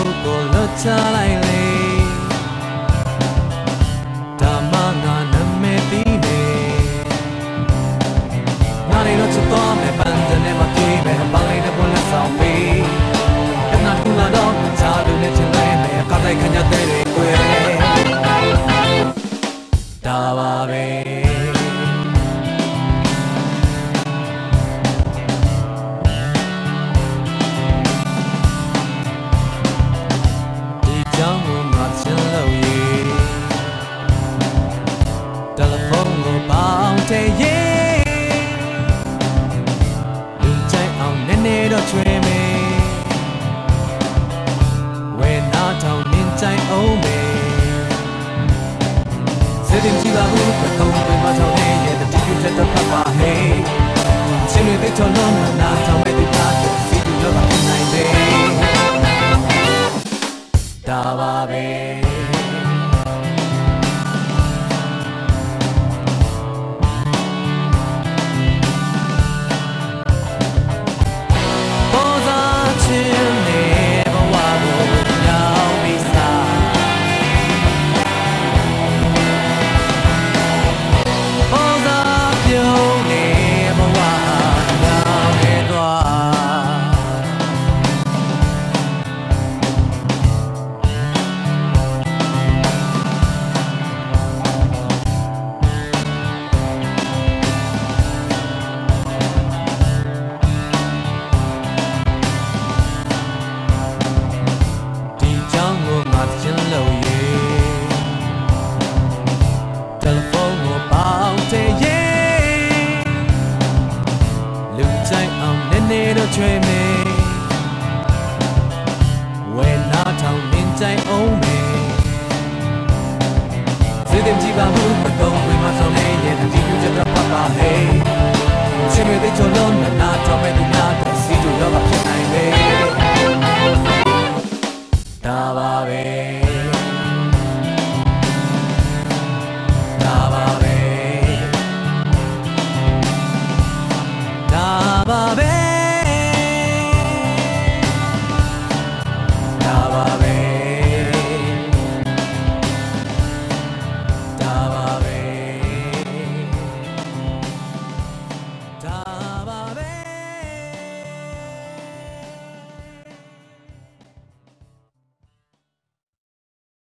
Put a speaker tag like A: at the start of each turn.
A: ချလိုက်လေဓမ္မငါနာမည်ပြီးနေငါနေတော့ချစ်တော်မယ်ပန်းတဲ့မှာပြေးမယ်ပန်းလေးတဲ့ဘုန်းလက်ဆောင်ပေးတနာကူလာတော့ချာလို့နဲ့ချင်လိုက်မယ်ကတိုက်ခဏတဲ့ ပေါင်းတဲ့ရေလူကြိုက်အောင်နည်းနည်းတော့ချွေမေဝဲနာထောင်နင်းကြိုက်အောင်မေစတဲ့ကြည့်ပါဦးဘယ်တော့မှမထောင်နေရဲ့တတိယတက်တော့ဖတ်ပါဟေးရှင်တွေတဲ့ချော်လုံးနာထောင်မဲ့ဒီသားစီတူလောကနိုင်တယ်ဒါပါပဲပေါ် လူကြိုက်အောင်နည်းနည်းတော့ချွေမေဝဲနာထောင်နင်းကြိုက်အောင်မေစေတဲ့ကြည့်ပါဘူးမတော့ဝေမဆောင်နေရဲ့ဒီကျတဲ့ပပဟေးရှင်မေတဲ့ချောလုံးနာထောင်မဲ့ဒီနာတဲ့စီတူတော့ဖြစ်နိုင်လေဒါပါပဲ